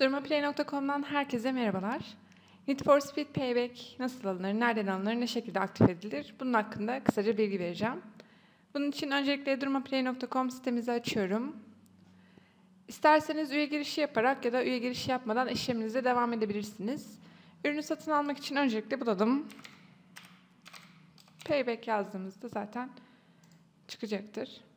Durmaplay.com'dan herkese merhabalar. Need for Speed Payback nasıl alınır, nereden alınır, ne şekilde aktif edilir? Bunun hakkında kısaca bilgi vereceğim. Bunun için öncelikle durmaplay.com sitemizi açıyorum. İsterseniz üye girişi yaparak ya da üye girişi yapmadan işleminize devam edebilirsiniz. Ürünü satın almak için öncelikle bulalım. Payback yazdığımızda zaten çıkacaktır.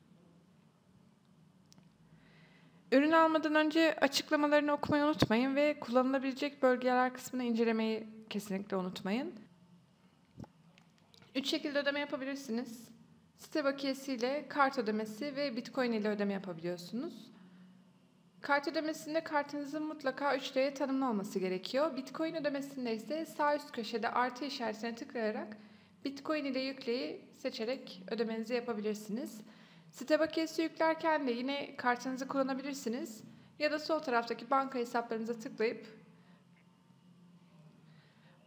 Ürün almadan önce açıklamalarını okumayı unutmayın ve kullanılabilecek bölgeler kısmını incelemeyi kesinlikle unutmayın. Üç şekilde ödeme yapabilirsiniz. Site bakiyesiyle, kart ödemesi ve Bitcoin ile ödeme yapabiliyorsunuz. Kart ödemesinde kartınızın mutlaka 3D'ye tanımlı olması gerekiyor. Bitcoin ödemesinde ise sağ üst köşede artı işaretine tıklayarak Bitcoin ile yükleyi seçerek ödemenizi yapabilirsiniz. Site bakiyesi yüklerken de yine kartınızı kullanabilirsiniz. Ya da sol taraftaki banka hesaplarınıza tıklayıp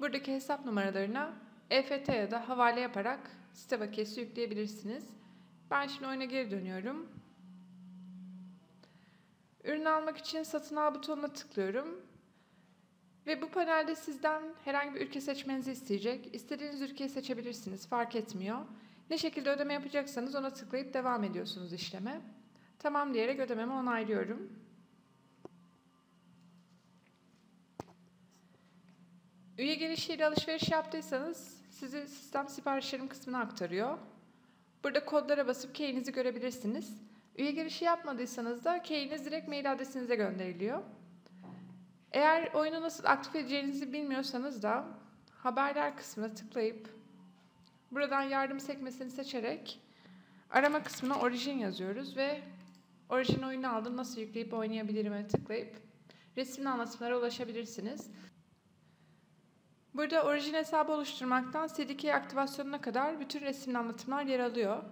buradaki hesap numaralarına EFT ya da havale yaparak site bakiyesi yükleyebilirsiniz. Ben şimdi oyuna geri dönüyorum. Ürün almak için satın al butonuna tıklıyorum. Ve bu panelde sizden herhangi bir ülke seçmenizi isteyecek. İstediğiniz ülkeyi seçebilirsiniz, fark etmiyor. Ne şekilde ödeme yapacaksanız ona tıklayıp devam ediyorsunuz işleme. Tamam diyerek ödememi onaylıyorum. Üye girişiyle alışveriş yaptıysanız sizi sistem siparişlerim kısmına aktarıyor. Burada kodlara basıp key'inizi görebilirsiniz. Üye girişi yapmadıysanız da key'iniz direkt mail adresinize gönderiliyor. Eğer oyunu nasıl aktif edeceğinizi bilmiyorsanız da haberler kısmına tıklayıp buradan yardım sekmesini seçerek arama kısmına orijin yazıyoruz ve orijin oyunu aldım nasıl yükleyip oynayabilirim'e tıklayıp resimli anlatımlara ulaşabilirsiniz. Burada orijin hesabı oluşturmaktan CDK aktivasyonuna kadar bütün resimli anlatımlar yer alıyor.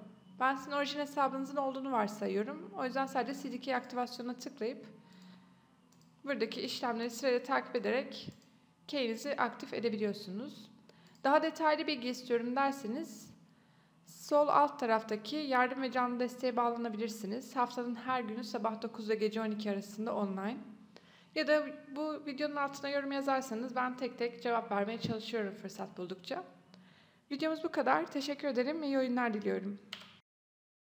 Ben sizin orijin hesabınızın olduğunu varsayıyorum. O yüzden sadece CDK aktivasyonuna tıklayıp buradaki işlemleri sırayla takip ederek key'inizi aktif edebiliyorsunuz. Daha detaylı bilgi istiyorum derseniz sol alt taraftaki yardım ve canlı desteğe bağlanabilirsiniz. Haftanın her günü sabah 9 ile gece 12 arasında online. Ya da bu videonun altına yorum yazarsanız ben tek tek cevap vermeye çalışıyorum fırsat buldukça. Videomuz bu kadar. Teşekkür ederim. İyi oyunlar diliyorum.